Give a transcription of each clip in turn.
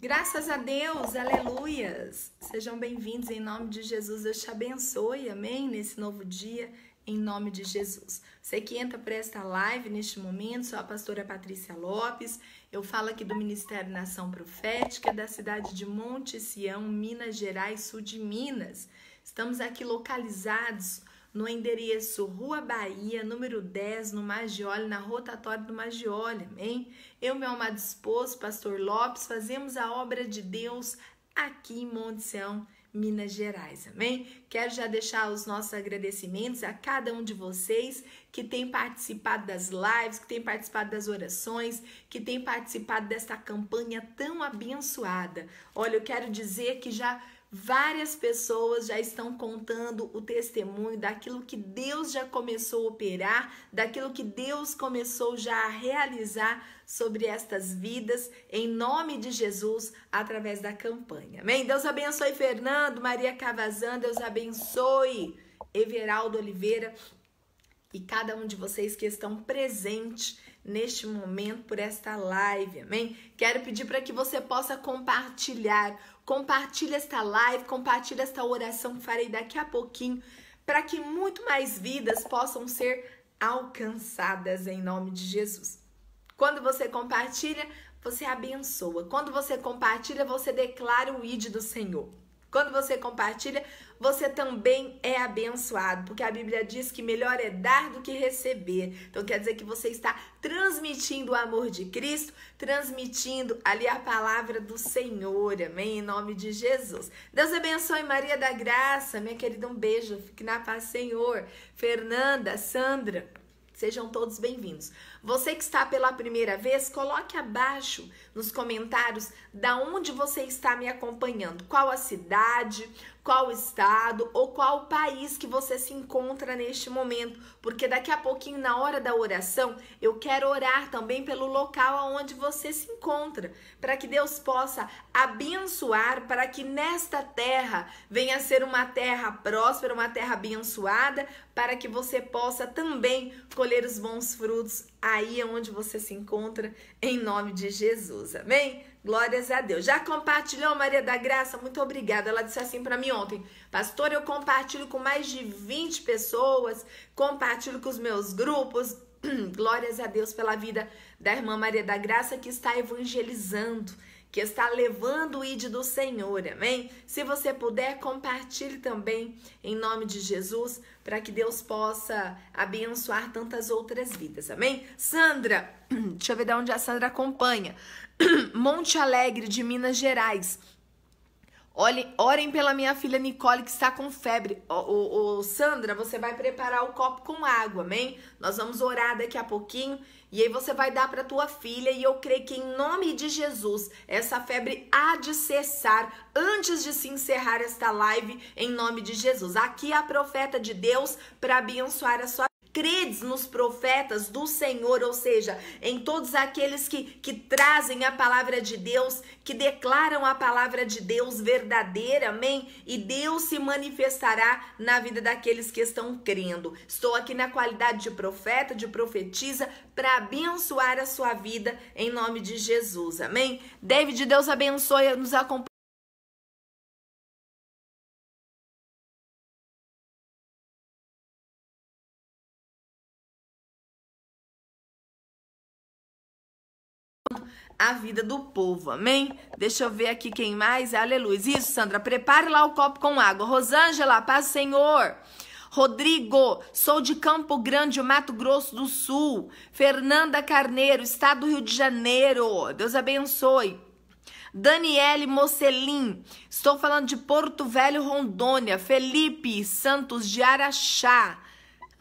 Graças a Deus, aleluias. Sejam bem-vindos em nome de Jesus. Deus te abençoe, amém? Nesse novo dia, em nome de Jesus. Você que entra para esta live neste momento, sou a pastora Patrícia Lopes. Eu falo aqui do Ministério Nação Profética, da cidade de Monte Sião, Minas Gerais, sul de Minas. Estamos aqui localizados no endereço Rua Bahia, número 10, no Magiole, na rotatória do Magiole, amém? Eu, meu amado esposo, pastor Lopes, fazemos a obra de Deus aqui em Monte Minas Gerais, amém? Quero já deixar os nossos agradecimentos a cada um de vocês que tem participado das lives, que tem participado das orações, que tem participado desta campanha tão abençoada. Olha, eu quero dizer que já Várias pessoas já estão contando o testemunho daquilo que Deus já começou a operar, daquilo que Deus começou já a realizar sobre estas vidas, em nome de Jesus, através da campanha. Amém? Deus abençoe Fernando, Maria Cavazan, Deus abençoe Everaldo Oliveira e cada um de vocês que estão presentes neste momento por esta live, amém? Quero pedir para que você possa compartilhar, compartilhe esta live, compartilhe esta oração que farei daqui a pouquinho, para que muito mais vidas possam ser alcançadas em nome de Jesus. Quando você compartilha, você abençoa. Quando você compartilha, você declara o id do Senhor. Quando você compartilha, você também é abençoado, porque a Bíblia diz que melhor é dar do que receber. Então quer dizer que você está transmitindo o amor de Cristo, transmitindo ali a palavra do Senhor. Amém? Em nome de Jesus. Deus abençoe Maria da Graça, minha querida, um beijo. Fique na paz, Senhor. Fernanda, Sandra, Sejam todos bem-vindos. Você que está pela primeira vez, coloque abaixo nos comentários da onde você está me acompanhando. Qual a cidade, qual estado ou qual país que você se encontra neste momento, porque daqui a pouquinho na hora da oração eu quero orar também pelo local aonde você se encontra, para que Deus possa abençoar, para que nesta terra venha a ser uma terra próspera, uma terra abençoada, para que você possa também colher os bons frutos aí onde você se encontra, em nome de Jesus. Amém? Glórias a Deus. Já compartilhou, Maria da Graça? Muito obrigada. Ela disse assim para mim ontem: Pastor, eu compartilho com mais de 20 pessoas, compartilho com os meus grupos. Glórias a Deus pela vida da irmã Maria da Graça que está evangelizando, que está levando o id do Senhor, amém? Se você puder, compartilhe também em nome de Jesus, para que Deus possa abençoar tantas outras vidas, amém? Sandra, deixa eu ver de onde a Sandra acompanha. Monte Alegre, de Minas Gerais. Olhem, orem pela minha filha Nicole que está com febre. O, Sandra, você vai preparar o copo com água, amém? Nós vamos orar daqui a pouquinho e aí você vai dar para tua filha e eu creio que em nome de Jesus essa febre há de cessar antes de se encerrar esta live em nome de Jesus. Aqui é a profeta de Deus para abençoar a sua credes nos profetas do Senhor, ou seja, em todos aqueles que, que trazem a palavra de Deus, que declaram a palavra de Deus verdadeira, amém? E Deus se manifestará na vida daqueles que estão crendo. Estou aqui na qualidade de profeta, de profetisa, para abençoar a sua vida em nome de Jesus, amém? David, Deus abençoe, nos acompanha. A vida do povo, amém? Deixa eu ver aqui quem mais, aleluia. Isso, Sandra, prepare lá o copo com água. Rosângela, paz Senhor. Rodrigo, sou de Campo Grande, Mato Grosso do Sul. Fernanda Carneiro, estado do Rio de Janeiro. Deus abençoe. Daniele Mocelin, estou falando de Porto Velho, Rondônia. Felipe Santos de Araxá.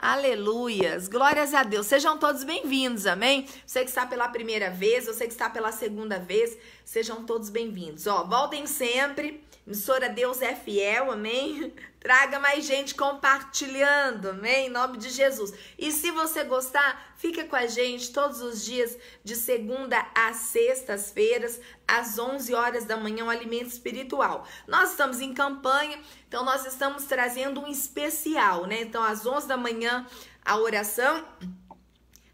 Aleluias, glórias a Deus. Sejam todos bem-vindos, amém? Você que está pela primeira vez, você que está pela segunda vez, sejam todos bem-vindos. Ó, voltem sempre. Emissora Deus é fiel, amém? Traga mais gente compartilhando, amém? Em nome de Jesus. E se você gostar, fica com a gente todos os dias, de segunda a sextas-feiras, às 11 horas da manhã, o alimento espiritual. Nós estamos em campanha, então nós estamos trazendo um especial, né? Então, às 11 da manhã, a oração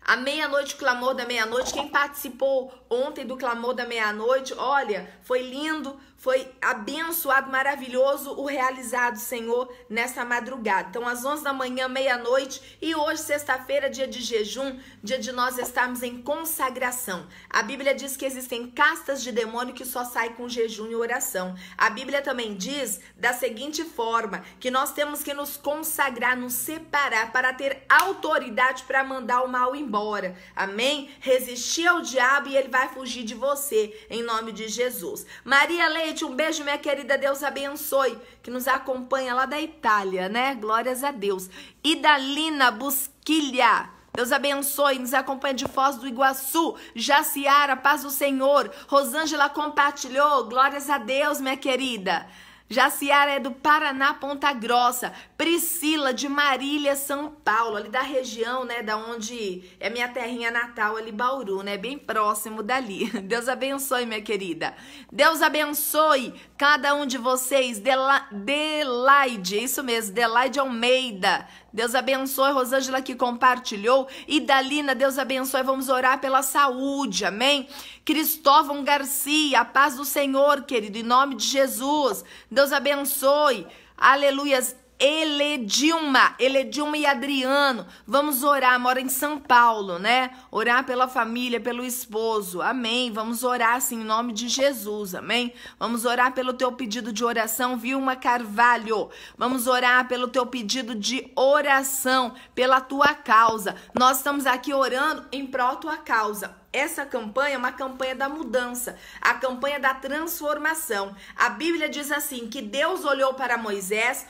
A meia-noite, o clamor da meia-noite. Quem participou ontem do clamor da meia-noite, olha, foi lindo, foi abençoado, maravilhoso o realizado, Senhor, nessa madrugada. Então, às 11 da manhã, meia-noite, e hoje, sexta-feira, dia de jejum, dia de nós estarmos em consagração. A Bíblia diz que existem castas de demônio que só saem com jejum e oração. A Bíblia também diz da seguinte forma: que nós temos que nos consagrar, nos separar para ter autoridade para mandar o mal embora. Amém? Resistir ao diabo e ele vai fugir de você, em nome de Jesus. Maria Leite um beijo, minha querida. Deus abençoe. Que nos acompanha lá da Itália, né? Glórias a Deus. Idalina Busquilha. Deus abençoe, nos acompanha de Foz do Iguaçu, Jaciara, paz do Senhor. Rosângela compartilhou, glórias a Deus, minha querida. Jaciara é do Paraná, Ponta Grossa. Priscila de Marília, São Paulo, ali da região, né, da onde é minha terrinha natal, ali Bauru, né, bem próximo dali. Deus abençoe, minha querida. Deus abençoe cada um de vocês. Dela, Delaide, isso mesmo, Delaide Almeida. Deus abençoe, Rosângela que compartilhou. E Dalina, Deus abençoe. Vamos orar pela saúde, amém? Cristóvão Garcia, a paz do Senhor, querido, em nome de Jesus. Deus abençoe. Aleluias. Eledilma, Eledilma e Adriano, vamos orar, mora em São Paulo, né? Orar pela família, pelo esposo, amém. Vamos orar assim em nome de Jesus, amém. Vamos orar pelo teu pedido de oração, Vilma Carvalho. Vamos orar pelo teu pedido de oração, pela tua causa. Nós estamos aqui orando em pró tua causa. Essa campanha é uma campanha da mudança, a campanha da transformação. A Bíblia diz assim: que Deus olhou para Moisés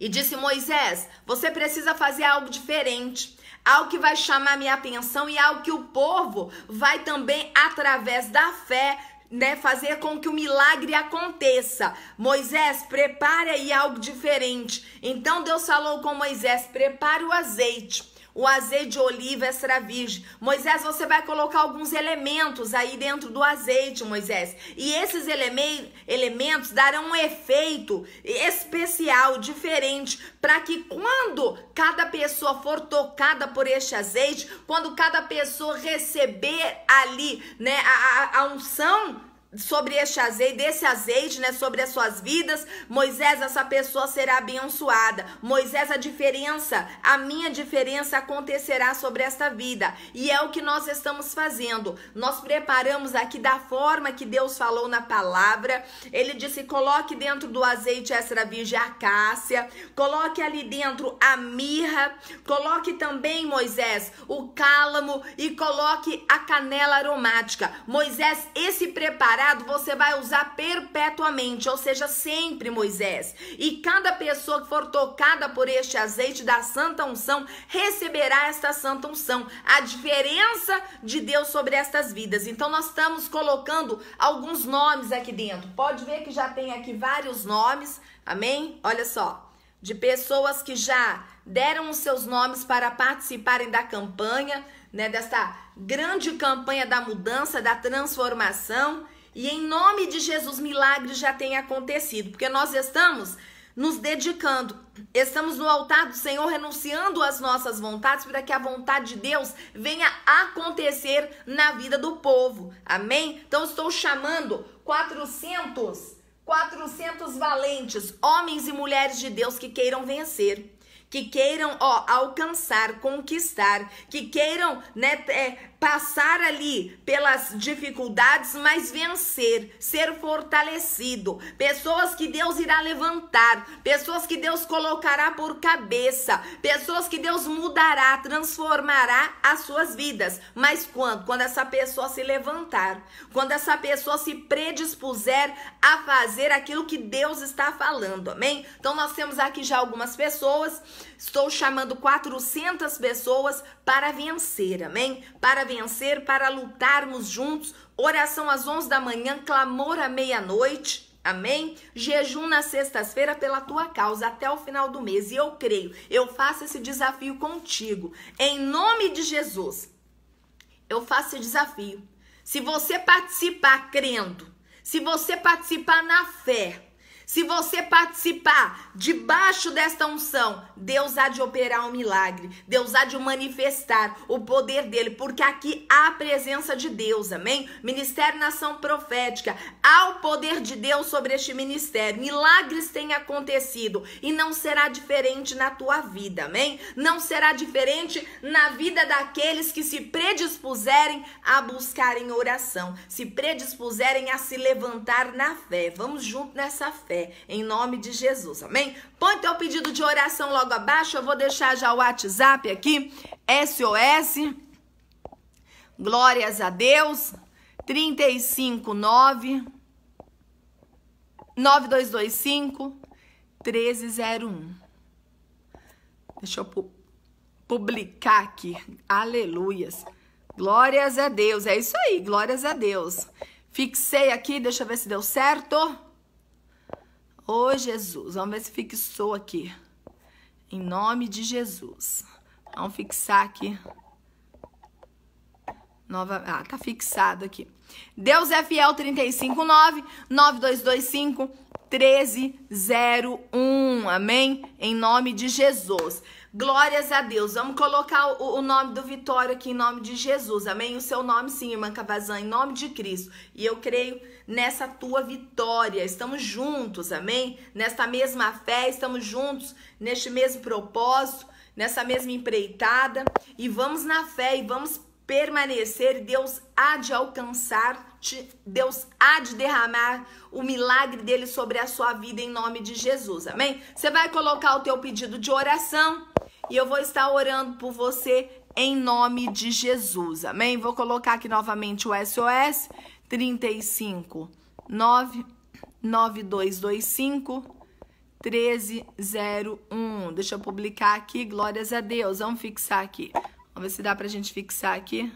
e disse: Moisés, você precisa fazer algo diferente, algo que vai chamar minha atenção e algo que o povo vai também, através da fé, né, fazer com que o milagre aconteça. Moisés, prepare aí algo diferente. Então Deus falou com Moisés: prepare o azeite o azeite de oliva extra virgem. Moisés, você vai colocar alguns elementos aí dentro do azeite, Moisés. E esses eleme elementos darão um efeito especial, diferente, para que quando cada pessoa for tocada por este azeite, quando cada pessoa receber ali, né, a, a, a unção sobre este azeite, desse azeite, né, sobre as suas vidas, Moisés, essa pessoa será abençoada. Moisés, a diferença, a minha diferença acontecerá sobre esta vida. E é o que nós estamos fazendo. Nós preparamos aqui da forma que Deus falou na palavra. Ele disse: "Coloque dentro do azeite extra virgem a cássia, coloque ali dentro a mirra, coloque também, Moisés, o cálamo e coloque a canela aromática. Moisés, esse preparo preparado você vai usar perpetuamente, ou seja, sempre, Moisés. E cada pessoa que for tocada por este azeite da santa unção receberá esta santa unção. A diferença de Deus sobre estas vidas. Então, nós estamos colocando alguns nomes aqui dentro. Pode ver que já tem aqui vários nomes, amém? Olha só, de pessoas que já deram os seus nomes para participarem da campanha, né, desta grande campanha da mudança, da transformação. E em nome de Jesus, milagres já têm acontecido, porque nós estamos nos dedicando, estamos no altar do Senhor renunciando às nossas vontades para que a vontade de Deus venha acontecer na vida do povo. Amém? Então estou chamando 400 400 valentes, homens e mulheres de Deus que queiram vencer que queiram ó, alcançar, conquistar, que queiram né, é, passar ali pelas dificuldades, mas vencer, ser fortalecido. Pessoas que Deus irá levantar, pessoas que Deus colocará por cabeça, pessoas que Deus mudará, transformará as suas vidas. Mas quando? Quando essa pessoa se levantar, quando essa pessoa se predispuser a fazer aquilo que Deus está falando, amém? Então nós temos aqui já algumas pessoas, estou chamando 400 pessoas para vencer, amém? Para vencer, para lutarmos juntos. Oração às 11 da manhã, clamor à meia-noite. Amém? Jejum na sexta-feira pela tua causa até o final do mês. E eu creio, eu faço esse desafio contigo. Em nome de Jesus. Eu faço esse desafio. Se você participar crendo, se você participar na fé, Se você participar debaixo desta unção, Deus há de operar um milagre, Deus há de manifestar o poder dele, porque aqui há a presença de Deus, amém? Ministério Nação Profética, há o poder de Deus sobre este ministério. Milagres têm acontecido e não será diferente na tua vida, amém? Não será diferente na vida daqueles que se predispuserem a buscarem oração, se predispuserem a se levantar na fé. Vamos junto nessa fé em nome de Jesus, amém? Põe teu pedido de oração logo abaixo, eu vou deixar já o WhatsApp aqui, SOS, glórias a Deus, 359 9225 1301. Deixa eu pu publicar aqui. Aleluias. Glórias a Deus. É isso aí, glórias a Deus. Fixei aqui, deixa eu ver se deu certo. Ô Jesus, vamos ver se fixou aqui. Em nome de Jesus. Vamos fixar aqui. Nova, ah, tá fixado aqui. Deus é fiel 359 9225 1301. Amém? Em nome de Jesus. Glórias a Deus. Vamos colocar o, o, nome do Vitório aqui em nome de Jesus. Amém? O seu nome, sim, irmã Cavazan, em nome de Cristo. E eu creio nessa tua vitória. Estamos juntos, amém? Nesta mesma fé, estamos juntos neste mesmo propósito, nessa mesma empreitada. E vamos na fé e vamos permanecer. Deus há de alcançar-te, Deus há de derramar o milagre dele sobre a sua vida em nome de Jesus, amém? Você vai colocar o teu pedido de oração e eu vou estar orando por você em nome de Jesus, amém? Vou colocar aqui novamente o SOS 35 9 9225 1301. Deixa eu publicar aqui, glórias a Deus. Vamos fixar aqui. Vamos ver se dá pra gente fixar aqui.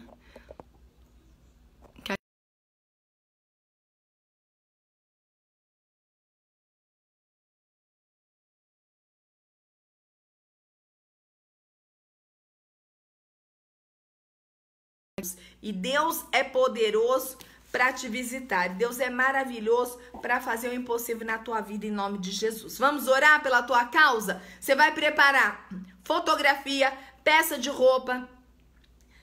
E Deus é poderoso para te visitar. Deus é maravilhoso para fazer o impossível na tua vida em nome de Jesus. Vamos orar pela tua causa? Você vai preparar fotografia, peça de roupa,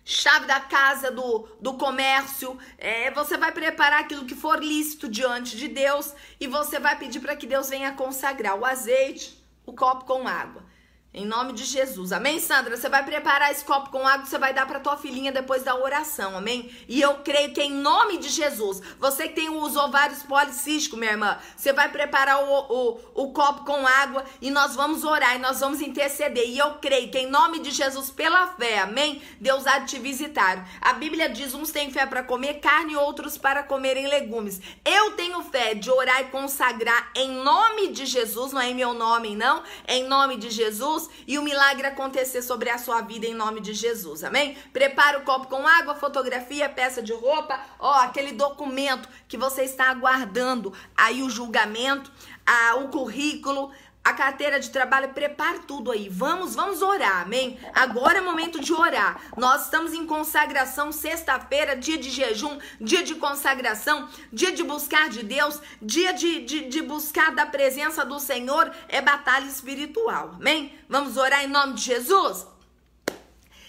chave da casa, do, do comércio. É, você vai preparar aquilo que for lícito diante de Deus e você vai pedir para que Deus venha consagrar o azeite, o copo com água. Em nome de Jesus. Amém, Sandra? Você vai preparar esse copo com água, você vai dar para tua filhinha depois da oração. Amém? E eu creio que em nome de Jesus, você que tem os ovários policísticos, minha irmã, você vai preparar o, o, o copo com água e nós vamos orar e nós vamos interceder. E eu creio que em nome de Jesus, pela fé, amém? Deus há de te visitar. A Bíblia diz: uns têm fé para comer carne, outros para comerem legumes. Eu tenho fé de orar e consagrar em nome de Jesus, não é em meu nome, não, em nome de Jesus E o milagre acontecer sobre a sua vida em nome de Jesus. Amém? Prepara o copo com água, fotografia, peça de roupa, ó, aquele documento que você está aguardando aí o julgamento, a, o currículo, a carteira de trabalho, prepare tudo aí. Vamos, vamos orar, amém? Agora é momento de orar. Nós estamos em consagração, sexta-feira, dia de jejum, dia de consagração, dia de buscar de Deus, dia de, de, de buscar da presença do Senhor, é batalha espiritual, amém? Vamos orar em nome de Jesus?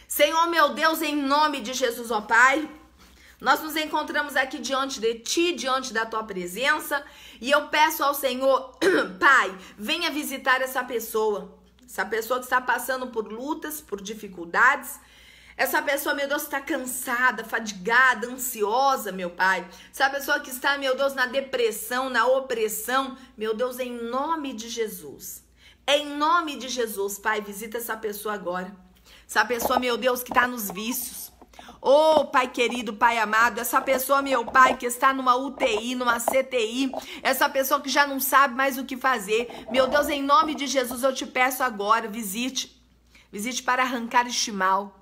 Senhor, meu Deus, em nome de Jesus, ó Pai. Nós nos encontramos aqui diante de Ti, diante da Tua presença, e eu peço ao Senhor, Pai, venha visitar essa pessoa, essa pessoa que está passando por lutas, por dificuldades. Essa pessoa, meu Deus, está cansada, fadigada, ansiosa, meu Pai. Essa pessoa que está, meu Deus, na depressão, na opressão, meu Deus, em nome de Jesus. Em nome de Jesus, Pai, visita essa pessoa agora. Essa pessoa, meu Deus, que está nos vícios Oh, Pai querido, Pai amado, essa pessoa, meu Pai, que está numa UTI, numa CTI, essa pessoa que já não sabe mais o que fazer. Meu Deus, em nome de Jesus, eu te peço agora, visite. Visite para arrancar este mal.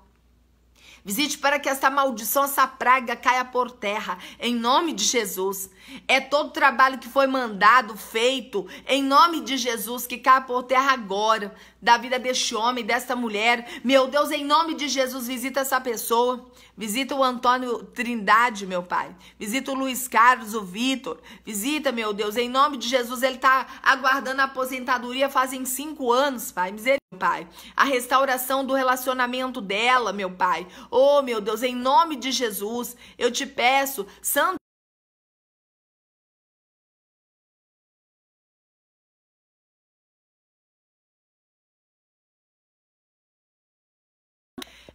Visite para que essa maldição, essa praga caia por terra, em nome de Jesus. É todo trabalho que foi mandado, feito, em nome de Jesus, que caia por terra agora, da vida deste homem, desta mulher. Meu Deus, em nome de Jesus, visita essa pessoa. Visita o Antônio Trindade, meu pai. Visita o Luiz Carlos, o Vitor. Visita, meu Deus, em nome de Jesus. Ele está aguardando a aposentadoria fazem cinco anos, pai. Misericórdia, pai. A restauração do relacionamento dela, meu pai. Oh, meu Deus, em nome de Jesus, eu te peço, Santo.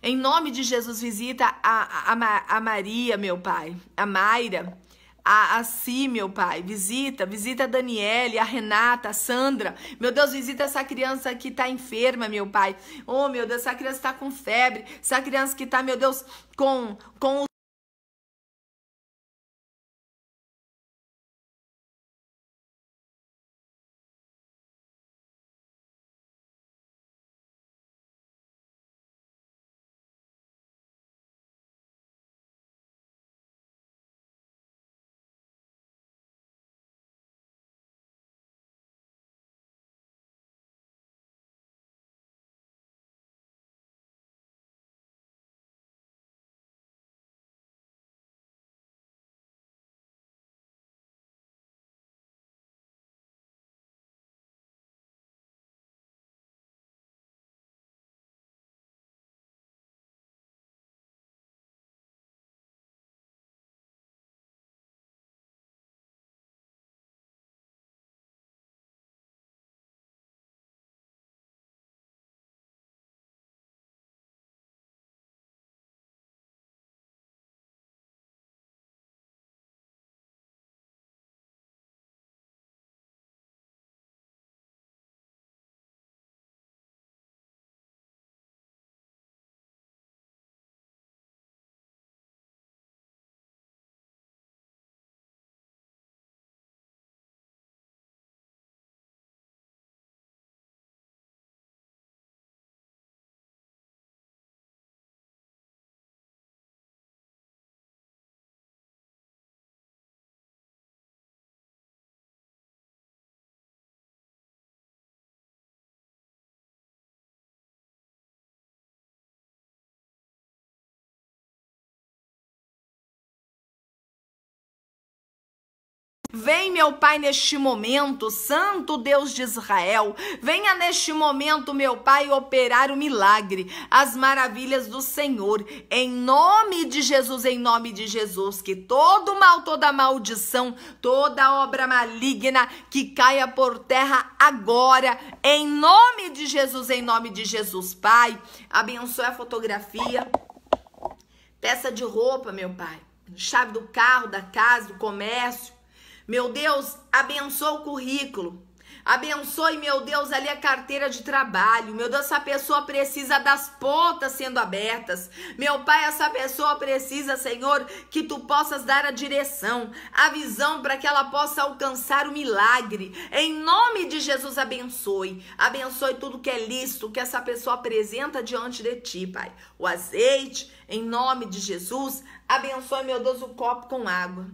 Em nome de Jesus, visita a, a, a Maria, meu pai, a Mayra, a, a Si, meu pai. Visita, visita a Daniele, a Renata, a Sandra. Meu Deus, visita essa criança que está enferma, meu pai. Oh, meu Deus, essa criança está com febre. Essa criança que está, meu Deus, com, com Vem, meu Pai, neste momento, Santo Deus de Israel, venha neste momento, meu Pai, operar o milagre, as maravilhas do Senhor, em nome de Jesus, em nome de Jesus, que todo mal, toda maldição, toda obra maligna que caia por terra agora, em nome de Jesus, em nome de Jesus, Pai, abençoe a fotografia, peça de roupa, meu Pai, chave do carro, da casa, do comércio meu Deus, abençoa o currículo. Abençoe, meu Deus, ali a carteira de trabalho. Meu Deus, essa pessoa precisa das portas sendo abertas. Meu Pai, essa pessoa precisa, Senhor, que tu possas dar a direção, a visão para que ela possa alcançar o milagre. Em nome de Jesus, abençoe. Abençoe tudo que é lícito, que essa pessoa apresenta diante de ti, Pai. O azeite, em nome de Jesus. Abençoe, meu Deus, o copo com água.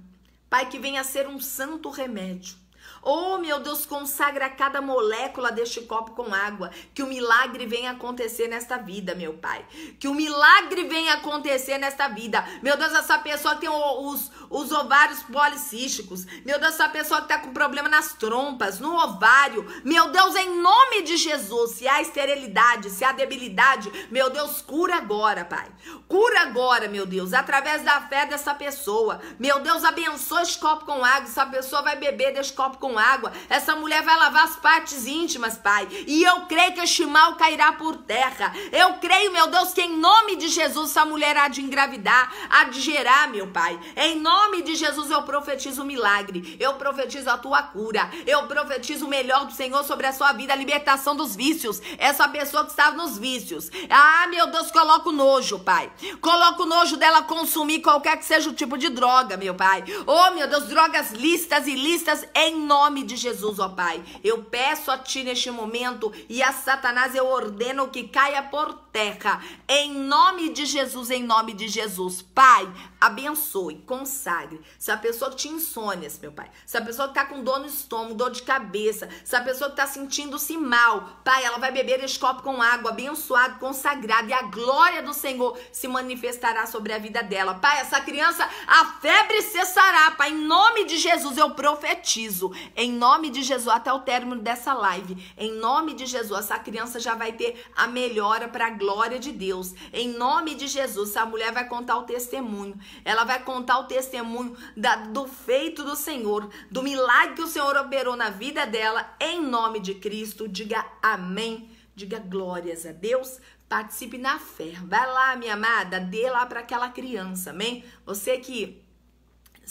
Pai, que venha a ser um santo remédio. Oh, meu Deus, consagra cada molécula deste copo com água. Que o milagre venha acontecer nesta vida, meu Pai. Que o milagre venha acontecer nesta vida. Meu Deus, essa pessoa tem os, os ovários policísticos. Meu Deus, essa pessoa que tá com problema nas trompas, no ovário. Meu Deus, em nome de Jesus, se há esterilidade, se há debilidade, meu Deus, cura agora, Pai. Cura agora, meu Deus, através da fé dessa pessoa. Meu Deus, abençoa esse copo com água. Essa pessoa vai beber desse copo com água. Essa mulher vai lavar as partes íntimas, Pai. E eu creio que este mal cairá por terra. Eu creio, meu Deus, que em nome de Jesus essa mulher há de engravidar, há de gerar, meu Pai. Em nome de Jesus eu profetizo o milagre. Eu profetizo a tua cura. Eu profetizo o melhor do Senhor sobre a sua vida, a libertação dos vícios. Essa pessoa que estava nos vícios. Ah, meu Deus, coloca o nojo, Pai. Coloca o nojo dela consumir qualquer que seja o tipo de droga, meu Pai. Oh, meu Deus, drogas listas e listas em nome de Jesus, ó Pai. Eu peço a Ti neste momento e a Satanás eu ordeno que caia por terra. Em nome de Jesus, em nome de Jesus. Pai, abençoe, consagre. Se a pessoa que tinha insônias, meu Pai, se a pessoa que tá com dor no estômago, dor de cabeça, se a pessoa que tá sentindo-se mal, Pai, ela vai beber esse copo com água, abençoado, consagrado, e a glória do Senhor se manifestará sobre a vida dela. Pai, essa criança, a febre cessará, Pai, em nome de Jesus eu profetizo, em nome de Jesus, até o término dessa live, em nome de Jesus, essa criança já vai ter a melhora para a glória de Deus. Em nome de Jesus, essa mulher vai contar o testemunho ela vai contar o testemunho da, do feito do Senhor, do milagre que o Senhor operou na vida dela, em nome de Cristo. Diga amém, diga glórias a Deus. Participe na fé. Vai lá, minha amada, dê lá para aquela criança, amém? Você que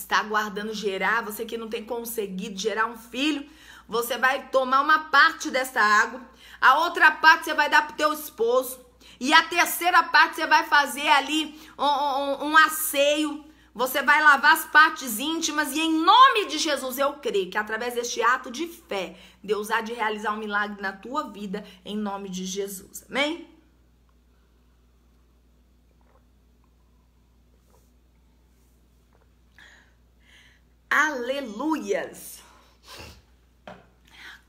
está aguardando gerar, você que não tem conseguido gerar um filho, você vai tomar uma parte dessa água, a outra parte você vai dar pro teu esposo. E a terceira parte você vai fazer ali um, um, um asseio. Você vai lavar as partes íntimas e em nome de Jesus eu creio que através deste ato de fé, Deus há de realizar um milagre na tua vida em nome de Jesus. Amém? Aleluias!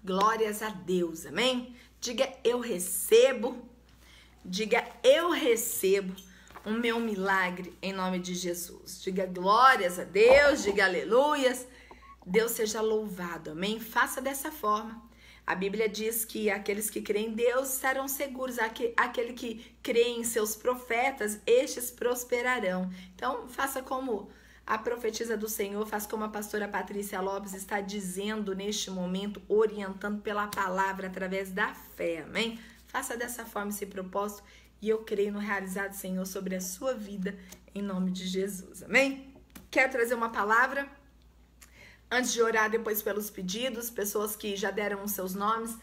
Glórias a Deus, amém? Diga eu recebo Diga eu recebo o meu milagre em nome de Jesus. Diga glórias a Deus, diga aleluias. Deus seja louvado, amém? Faça dessa forma. A Bíblia diz que aqueles que creem em Deus serão seguros, aquele que crê em seus profetas, estes prosperarão. Então, faça como a profetisa do Senhor, faça como a pastora Patrícia Lopes está dizendo neste momento, orientando pela palavra através da fé, amém? Faça dessa forma esse propósito e eu creio no realizado Senhor sobre a sua vida em nome de Jesus. Amém? Quero trazer uma palavra antes de orar depois pelos pedidos, pessoas que já deram os seus nomes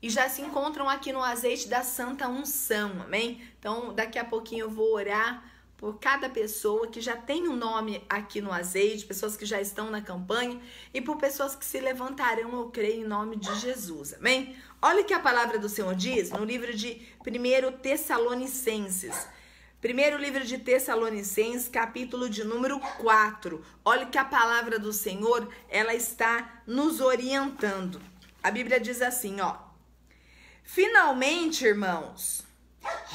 e já se encontram aqui no azeite da santa unção. Amém? Então, daqui a pouquinho eu vou orar por cada pessoa que já tem um nome aqui no azeite, pessoas que já estão na campanha e por pessoas que se levantarão, eu creio, em nome de Jesus. Amém? Olha o que a palavra do Senhor diz no livro de 1 Tessalonicenses. Primeiro livro de Tessalonicenses, capítulo de número 4. Olha que a palavra do Senhor, ela está nos orientando. A Bíblia diz assim, ó: Finalmente, irmãos,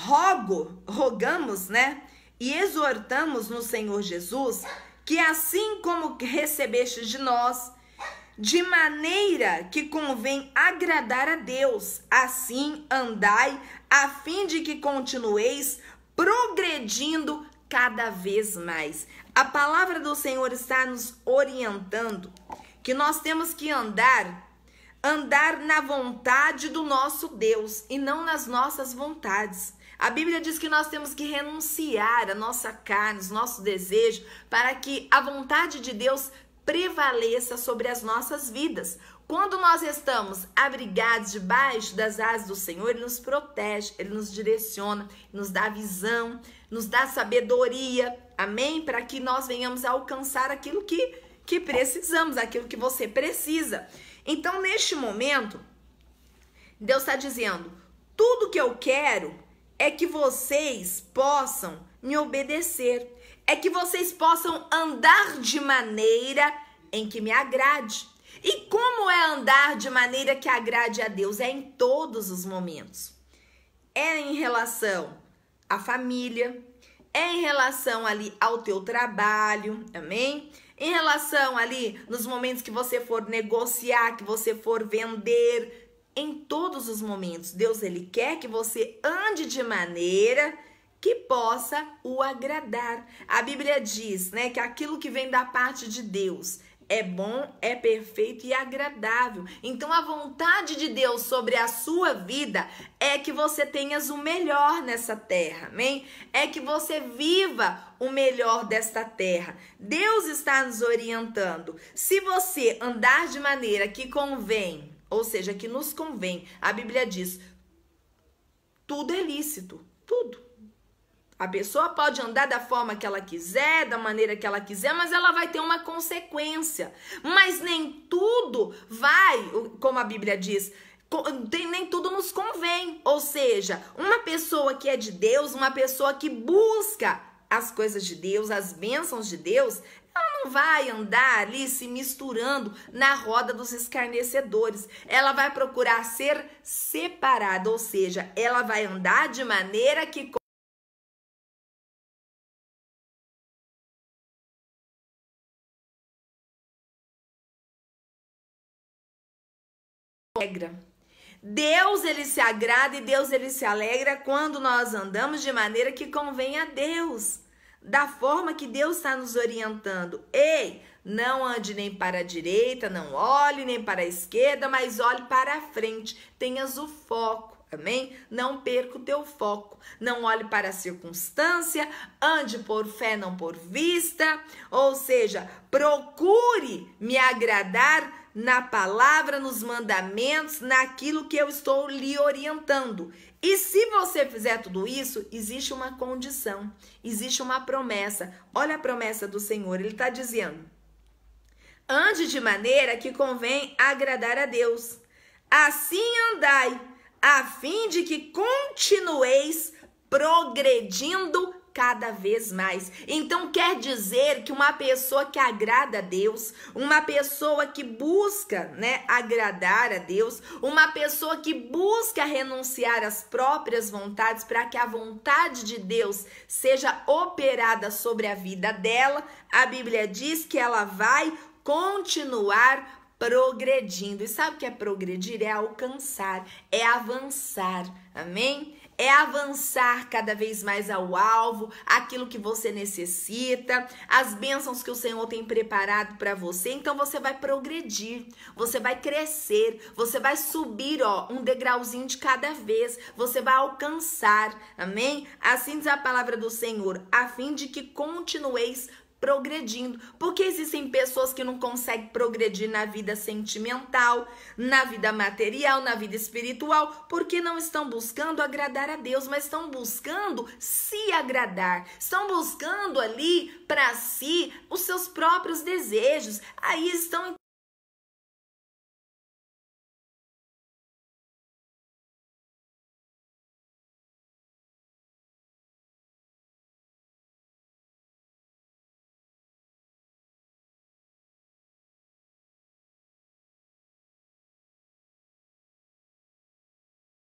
rogo, rogamos, né? E exortamos no Senhor Jesus que assim como recebestes de nós, de maneira que convém agradar a Deus, assim andai, a fim de que continueis progredindo cada vez mais. A palavra do Senhor está nos orientando que nós temos que andar andar na vontade do nosso Deus e não nas nossas vontades. A Bíblia diz que nós temos que renunciar a nossa carne, os nossos desejos, para que a vontade de Deus prevaleça sobre as nossas vidas. Quando nós estamos abrigados debaixo das asas do Senhor, Ele nos protege, Ele nos direciona, nos dá visão, nos dá sabedoria, amém? Para que nós venhamos a alcançar aquilo que, que precisamos, aquilo que você precisa. Então, neste momento, Deus está dizendo: tudo que eu quero é que vocês possam me obedecer, é que vocês possam andar de maneira em que me agrade. E como é andar de maneira que agrade a Deus? É em todos os momentos. É em relação à família, é em relação ali ao teu trabalho, amém? Em relação ali nos momentos que você for negociar, que você for vender, em todos os momentos. Deus ele quer que você ande de maneira que possa o agradar. A Bíblia diz, né, que aquilo que vem da parte de Deus é bom, é perfeito e agradável. Então a vontade de Deus sobre a sua vida é que você tenhas o melhor nessa terra. Amém? É que você viva o melhor desta terra. Deus está nos orientando. Se você andar de maneira que convém ou seja, que nos convém. A Bíblia diz: tudo é lícito, tudo. A pessoa pode andar da forma que ela quiser, da maneira que ela quiser, mas ela vai ter uma consequência. Mas nem tudo vai, como a Bíblia diz, nem tudo nos convém. Ou seja, uma pessoa que é de Deus, uma pessoa que busca as coisas de Deus, as bênçãos de Deus, não vai andar ali se misturando na roda dos escarnecedores. Ela vai procurar ser separada, ou seja, ela vai andar de maneira que. Deus ele se agrada e Deus ele se alegra quando nós andamos de maneira que convém a Deus, da forma que Deus está nos orientando. Ei, não ande nem para a direita, não olhe nem para a esquerda, mas olhe para a frente. Tenhas o foco. Amém? Não perca o teu foco. Não olhe para a circunstância, ande por fé, não por vista. Ou seja, procure me agradar na palavra, nos mandamentos, naquilo que eu estou lhe orientando. E se você fizer tudo isso, existe uma condição, existe uma promessa. Olha a promessa do Senhor, ele está dizendo: ande de maneira que convém agradar a Deus. Assim andai, a fim de que continueis progredindo cada vez mais. Então quer dizer que uma pessoa que agrada a Deus, uma pessoa que busca, né, agradar a Deus, uma pessoa que busca renunciar às próprias vontades para que a vontade de Deus seja operada sobre a vida dela, a Bíblia diz que ela vai continuar progredindo. E sabe o que é progredir? É alcançar, é avançar. Amém? É avançar cada vez mais ao alvo, aquilo que você necessita, as bênçãos que o Senhor tem preparado para você. Então você vai progredir, você vai crescer, você vai subir, ó, um degrauzinho de cada vez, você vai alcançar. Amém? Assim diz a palavra do Senhor, a fim de que continueis progredindo. Porque existem pessoas que não conseguem progredir na vida sentimental, na vida material, na vida espiritual, porque não estão buscando agradar a Deus, mas estão buscando se agradar. Estão buscando ali para si os seus próprios desejos. Aí estão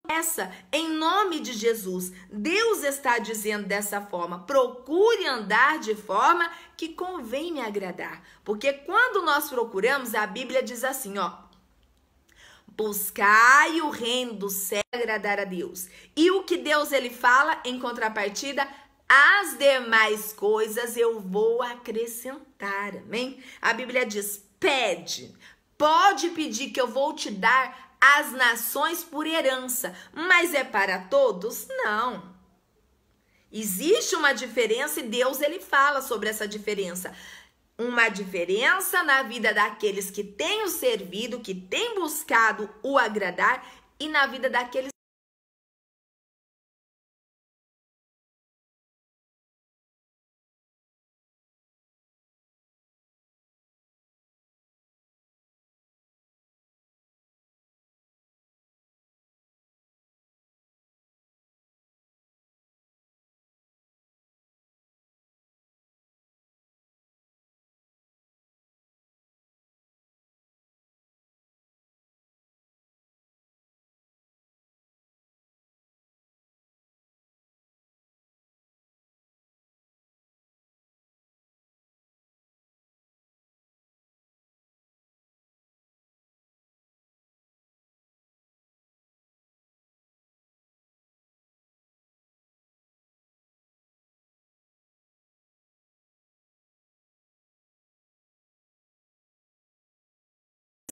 essa em nome de Jesus. Deus está dizendo dessa forma: procure andar de forma que convém me agradar. Porque quando nós procuramos, a Bíblia diz assim, ó: Buscai o reino do céu agradar a Deus. E o que Deus ele fala em contrapartida, as demais coisas eu vou acrescentar. Amém? A Bíblia diz: pede, pode pedir que eu vou te dar as nações por herança, mas é para todos? Não. Existe uma diferença e Deus ele fala sobre essa diferença. Uma diferença na vida daqueles que têm o servido, que têm buscado o agradar e na vida daqueles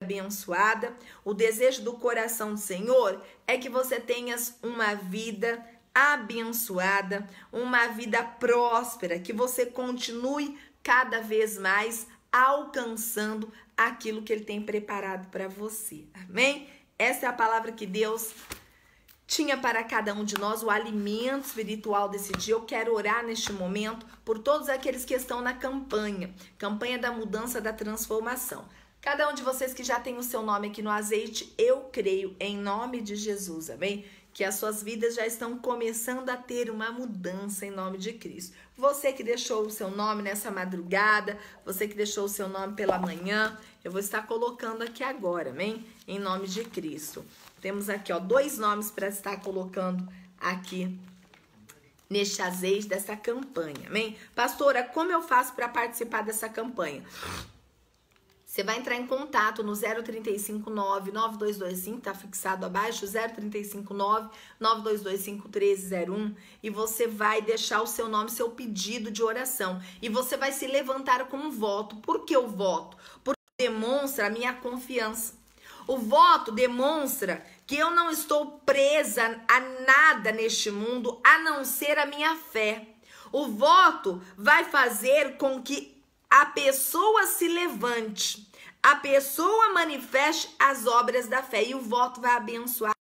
abençoada. O desejo do coração do Senhor é que você tenhas uma vida abençoada, uma vida próspera, que você continue cada vez mais alcançando aquilo que ele tem preparado para você. Amém? Essa é a palavra que Deus tinha para cada um de nós o alimento espiritual desse dia. Eu quero orar neste momento por todos aqueles que estão na campanha, campanha da mudança, da transformação. Cada um de vocês que já tem o seu nome aqui no azeite, eu creio em nome de Jesus, amém? Que as suas vidas já estão começando a ter uma mudança em nome de Cristo. Você que deixou o seu nome nessa madrugada, você que deixou o seu nome pela manhã, eu vou estar colocando aqui agora, amém? Em nome de Cristo. Temos aqui, ó, dois nomes para estar colocando aqui neste azeite dessa campanha, amém? Pastora, como eu faço para participar dessa campanha? Você vai entrar em contato no 0359 9225, tá fixado abaixo, 0359 9225 1301 e você vai deixar o seu nome, seu pedido de oração. E você vai se levantar com um voto. Por que o voto? Porque demonstra a minha confiança. O voto demonstra que eu não estou presa a nada neste mundo a não ser a minha fé. O voto vai fazer com que a pessoa se levante, a pessoa manifeste as obras da fé e o voto vai abençoar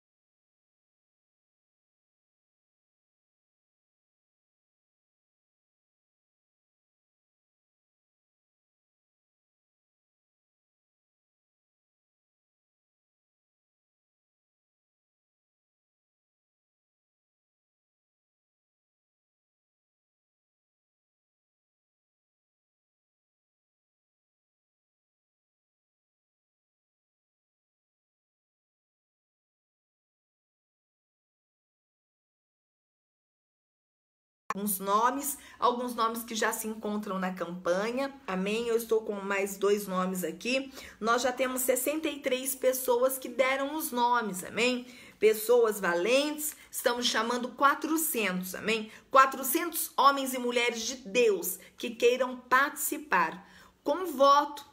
alguns nomes, alguns nomes que já se encontram na campanha. Amém? Eu estou com mais dois nomes aqui. Nós já temos 63 pessoas que deram os nomes. Amém? Pessoas valentes, estamos chamando 400, amém? 400 homens e mulheres de Deus que queiram participar com voto,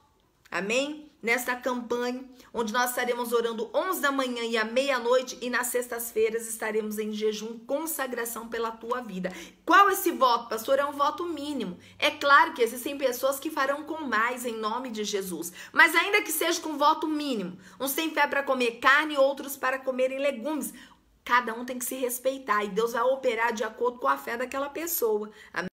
amém? Nesta campanha, onde nós estaremos orando 11 da manhã e à meia-noite e nas sextas-feiras estaremos em jejum consagração pela tua vida. Qual esse voto, pastor? É um voto mínimo. É claro que existem pessoas que farão com mais em nome de Jesus, mas ainda que seja com voto mínimo, uns têm fé para comer carne, outros para comerem legumes. Cada um tem que se respeitar e Deus vai operar de acordo com a fé daquela pessoa. Amém?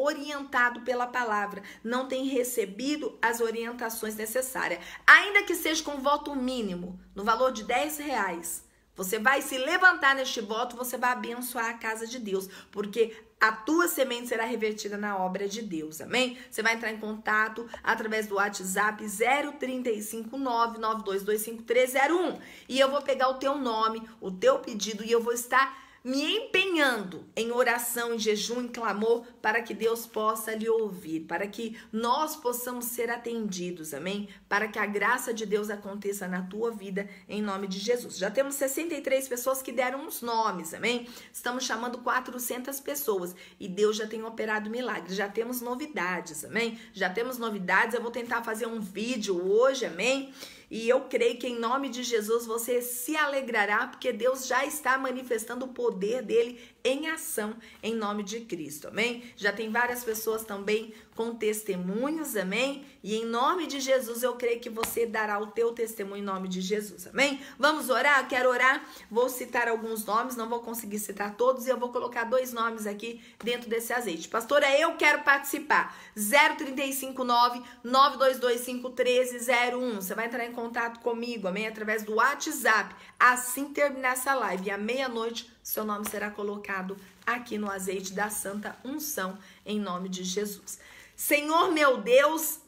Orientado pela palavra, não tem recebido as orientações necessárias, ainda que seja com voto mínimo, no valor de 10 reais. Você vai se levantar neste voto, você vai abençoar a casa de Deus, porque a tua semente será revertida na obra de Deus, amém? Você vai entrar em contato através do WhatsApp 035992251301 e eu vou pegar o teu nome, o teu pedido e eu vou estar me empenhando em oração, em jejum, em clamor, para que Deus possa lhe ouvir, para que nós possamos ser atendidos, amém? Para que a graça de Deus aconteça na tua vida, em nome de Jesus. Já temos 63 pessoas que deram os nomes, amém? Estamos chamando 400 pessoas e Deus já tem operado milagres, já temos novidades, amém? Já temos novidades, eu vou tentar fazer um vídeo hoje, amém? E eu creio que em nome de Jesus você se alegrará, porque Deus já está manifestando o poder dele em ação em nome de Cristo, amém? Já tem várias pessoas também com testemunhos, amém? E em nome de Jesus eu creio que você dará o teu testemunho em nome de Jesus, amém? Vamos orar? Quero orar? Vou citar alguns nomes, não vou conseguir citar todos e eu vou colocar dois nomes aqui dentro desse azeite. Pastora, eu quero participar. 0359 922 1301. Você vai entrar em contato comigo, amém? Através do WhatsApp. Assim terminar essa live, à meia-noite seu nome será colocado aqui no azeite da santa unção, em nome de Jesus. Senhor meu Deus,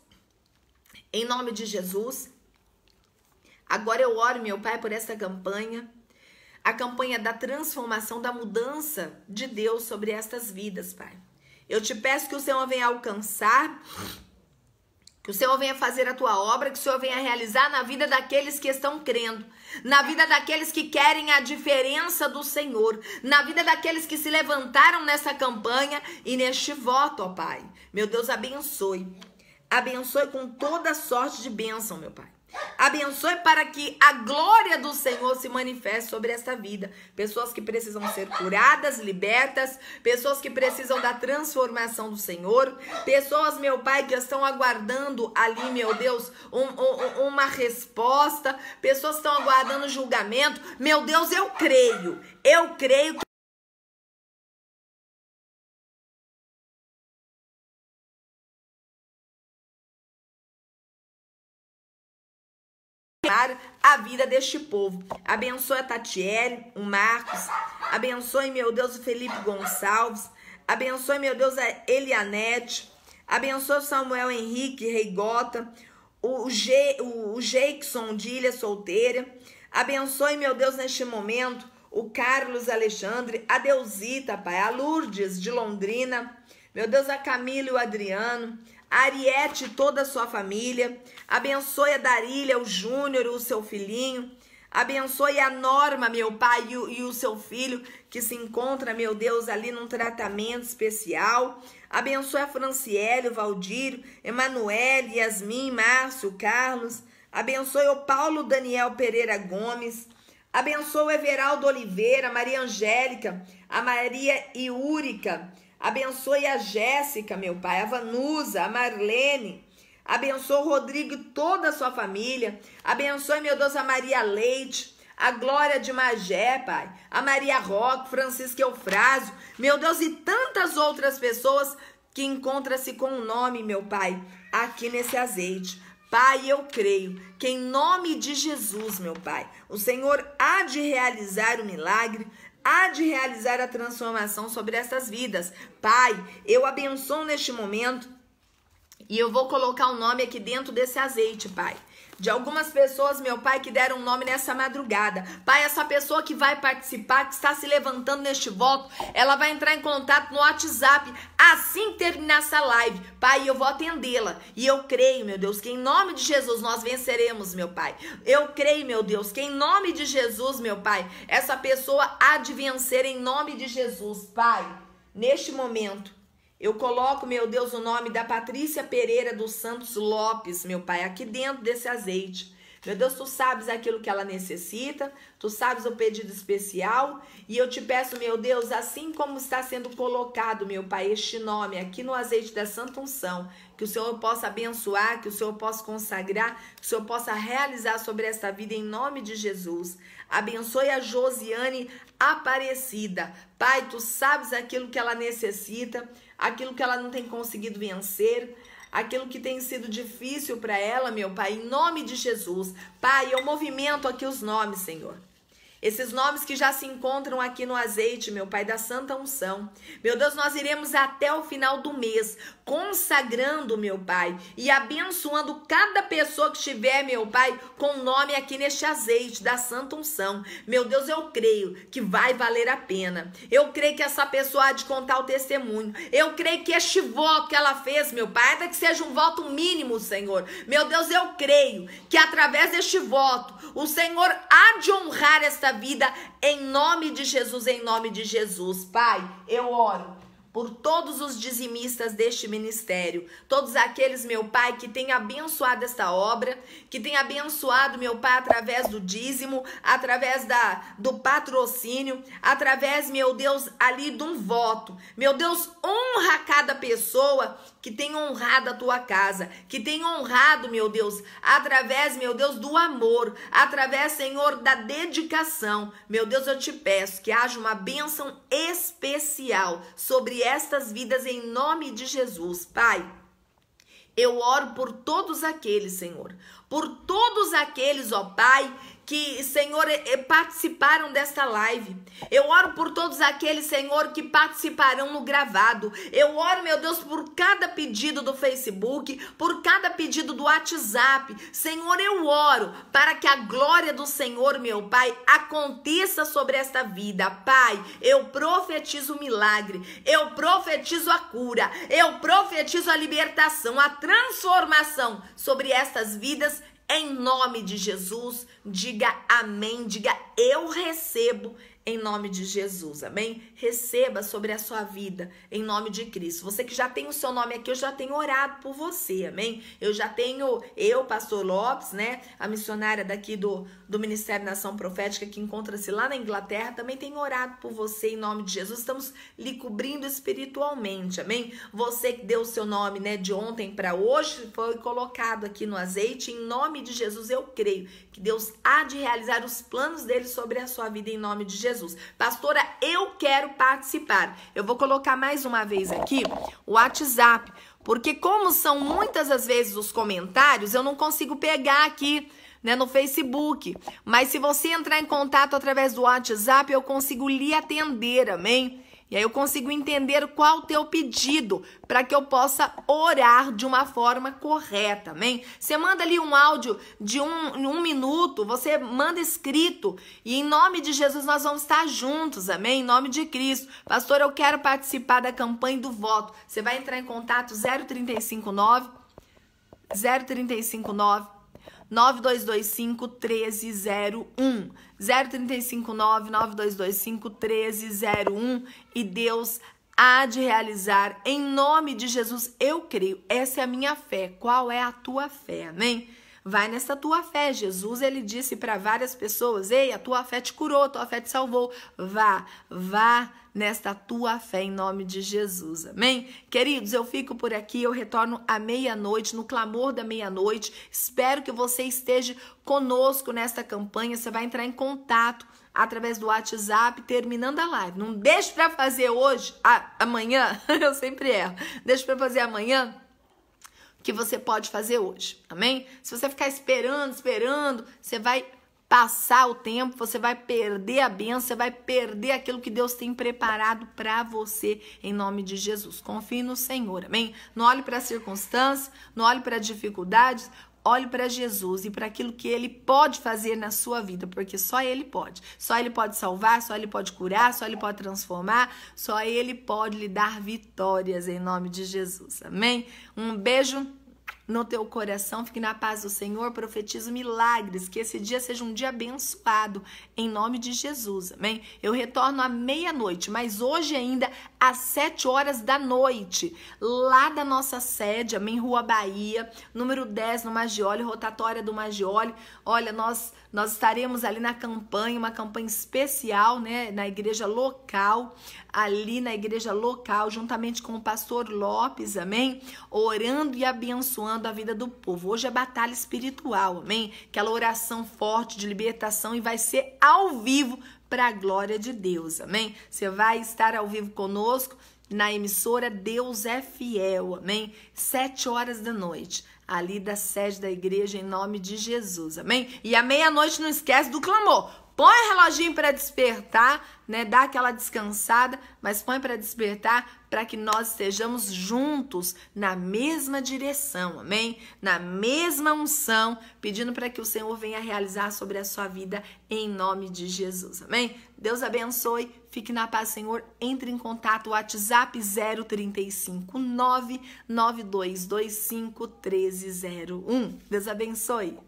em nome de Jesus, agora eu oro, meu Pai, por essa campanha, a campanha da transformação, da mudança de Deus sobre estas vidas, Pai. Eu te peço que o Senhor venha alcançar Que o Senhor venha fazer a tua obra, que o Senhor venha realizar na vida daqueles que estão crendo, na vida daqueles que querem a diferença do Senhor, na vida daqueles que se levantaram nessa campanha e neste voto, ó Pai. Meu Deus, abençoe. Abençoe com toda sorte de bênção, meu Pai. Abençoe para que a glória do Senhor se manifeste sobre esta vida. Pessoas que precisam ser curadas, libertas, pessoas que precisam da transformação do Senhor, pessoas, meu Pai, que estão aguardando ali, meu Deus, um, um, uma resposta, pessoas que estão aguardando julgamento. Meu Deus, eu creio, eu creio a vida deste povo. Abençoe a Tatiele, o Marcos. Abençoe, meu Deus, o Felipe Gonçalves. Abençoe, meu Deus, a Elianete. Abençoe o Samuel Henrique Reigota. O, G, o, o Jackson de Ilha Solteira. Abençoe, meu Deus, neste momento, o Carlos Alexandre, a Deusita, Pai, a Lourdes de Londrina. Meu Deus, a Camila e o Adriano. Ariete e toda a sua família. Abençoe a Darília, o Júnior, o seu filhinho. Abençoe a Norma, meu pai, e o, e o seu filho, que se encontra, meu Deus, ali num tratamento especial. Abençoe a Franciele, o Valdir, Emanuele, Yasmin, Márcio, Carlos. Abençoe o Paulo Daniel Pereira Gomes. Abençoe o Everaldo Oliveira, Maria Angélica, a Maria Iúrica. Abençoe a Jéssica, meu pai, a Vanusa, a Marlene. Abençoe o Rodrigo e toda a sua família. Abençoe, meu Deus, a Maria Leite, a Glória de Magé, pai. A Maria Roque, Francisco Eufrásio. Meu Deus, e tantas outras pessoas que encontram-se com o nome, meu pai, aqui nesse azeite. Pai, eu creio que em nome de Jesus, meu Pai, o Senhor há de realizar o milagre, há de realizar a transformação sobre essas vidas. Pai, eu abençoo neste momento e eu vou colocar o um nome aqui dentro desse azeite, Pai de algumas pessoas, meu pai, que deram nome nessa madrugada. Pai, essa pessoa que vai participar, que está se levantando neste voto, ela vai entrar em contato no WhatsApp assim que terminar essa live. Pai, eu vou atendê-la. E eu creio, meu Deus, que em nome de Jesus nós venceremos, meu pai. Eu creio, meu Deus, que em nome de Jesus, meu pai, essa pessoa há de vencer em nome de Jesus, Pai. Neste momento, eu coloco, meu Deus, o nome da Patrícia Pereira dos Santos Lopes, meu pai, aqui dentro desse azeite. Meu Deus, tu sabes aquilo que ela necessita, tu sabes o pedido especial, e eu te peço, meu Deus, assim como está sendo colocado, meu Pai, este nome aqui no azeite da Santa Unção, que o Senhor possa abençoar, que o Senhor possa consagrar, que o Senhor possa realizar sobre esta vida em nome de Jesus. Abençoe a Josiane Aparecida. Pai, tu sabes aquilo que ela necessita aquilo que ela não tem conseguido vencer, aquilo que tem sido difícil para ela, meu Pai, em nome de Jesus. Pai, eu movimento aqui os nomes, Senhor. Esses nomes que já se encontram aqui no azeite, meu Pai, da Santa Unção. Meu Deus, nós iremos até o final do mês, consagrando, meu Pai, e abençoando cada pessoa que estiver, meu Pai, com nome aqui neste azeite da Santa Unção. Meu Deus, eu creio que vai valer a pena. Eu creio que essa pessoa há de contar o testemunho. Eu creio que este voto que ela fez, meu Pai, ainda que seja um voto mínimo, Senhor. Meu Deus, eu creio que através deste voto, o Senhor há de honrar esta vida em nome de Jesus, em nome de Jesus. Pai, eu oro por todos os dizimistas deste ministério, todos aqueles, meu Pai, que têm abençoado esta obra, que têm abençoado, meu Pai, através do dízimo, através da do patrocínio, através, meu Deus, ali de um voto. Meu Deus, honra cada pessoa que tem honrado a tua casa, que tem honrado, meu Deus, através, meu Deus, do amor, através, Senhor, da dedicação. Meu Deus, eu te peço que haja uma bênção especial sobre estas vidas em nome de Jesus, Pai. Eu oro por todos aqueles, Senhor, por todos aqueles, ó Pai, que, Senhor, participaram desta live. Eu oro por todos aqueles, Senhor, que participarão no gravado. Eu oro, meu Deus, por cada pedido do Facebook, por cada pedido do WhatsApp. Senhor, eu oro para que a glória do Senhor, meu Pai, aconteça sobre esta vida. Pai, eu profetizo o milagre, eu profetizo a cura, eu profetizo a libertação, a transformação sobre estas vidas em nome de Jesus, diga amém, diga eu recebo em nome de Jesus, amém? Receba sobre a sua vida em nome de Cristo. Você que já tem o seu nome aqui, eu já tenho orado por você, amém? Eu já tenho, eu, Pastor Lopes, né, a missionária daqui do, do Ministério Nação Profética, que encontra-se lá na Inglaterra, também tenho orado por você em nome de Jesus. Estamos lhe cobrindo espiritualmente, amém? Você que deu o seu nome, né, de ontem para hoje, foi colocado aqui no azeite, em nome de Jesus, eu creio que Deus há de realizar os planos dele sobre a sua vida em nome de. Jesus. Pastora, eu quero participar. Eu vou colocar mais uma vez aqui o WhatsApp, porque como são muitas as vezes os comentários, eu não consigo pegar aqui né, no Facebook. Mas se você entrar em contato através do WhatsApp, eu consigo lhe atender, amém? E aí eu consigo entender qual o teu pedido para que eu possa orar de uma forma correta, amém? Você manda ali um áudio de um, um minuto, você manda escrito e em nome de Jesus nós vamos estar juntos, amém? Em nome de Cristo. Pastor, eu quero participar da campanha do voto. Você vai entrar em contato 0359 0359 9225 1301. 0359 9225 1301 e Deus há de realizar em nome de Jesus. Eu creio. Essa é a minha fé. Qual é a tua fé? Amém? Vai nessa tua fé. Jesus, ele disse para várias pessoas: Ei, a tua fé te curou, a tua fé te salvou. Vá, vá nesta tua fé em nome de Jesus. Amém? Queridos, eu fico por aqui, eu retorno à meia-noite, no clamor da meia-noite. Espero que você esteja conosco nesta campanha. Você vai entrar em contato através do WhatsApp, terminando a live. Não deixe para fazer hoje, amanhã, eu sempre erro. Deixe para fazer amanhã que você pode fazer hoje. Amém? Se você ficar esperando, esperando, você vai passar o tempo, você vai perder a bênção, você vai perder aquilo que Deus tem preparado para você em nome de Jesus. Confie no Senhor, amém? Não olhe para as circunstâncias, não olhe para as dificuldades, olhe para Jesus e para aquilo que ele pode fazer na sua vida, porque só ele pode. Só ele pode salvar, só ele pode curar, só ele pode transformar, só ele pode lhe dar vitórias em nome de Jesus. Amém? Um beijo no teu coração. Fique na paz do Senhor. Profetizo milagres. Que esse dia seja um dia abençoado. Em nome de Jesus. Amém? Eu retorno à meia-noite, mas hoje ainda às sete horas da noite. Lá da nossa sede, amém? Rua Bahia, número 10, no Magioli, rotatória do Magioli. Olha, nós nós estaremos ali na campanha, uma campanha especial, né, na igreja local, ali na igreja local, juntamente com o pastor Lopes, amém? Orando e abençoando a vida do povo. Hoje é batalha espiritual, amém? Aquela oração forte de libertação e vai ser ao vivo para a glória de Deus, amém? Você vai estar ao vivo conosco na emissora Deus é Fiel, amém? Sete horas da noite ali da sede da igreja em nome de Jesus, amém? E à meia-noite não esquece do clamor. Põe o reloginho para despertar, né? Dá aquela descansada, mas põe para despertar para que nós estejamos juntos na mesma direção, amém? Na mesma unção, pedindo para que o Senhor venha realizar sobre a sua vida em nome de Jesus, amém? Deus abençoe, fique na paz, Senhor. Entre em contato, WhatsApp 035 99225 1301. Deus abençoe.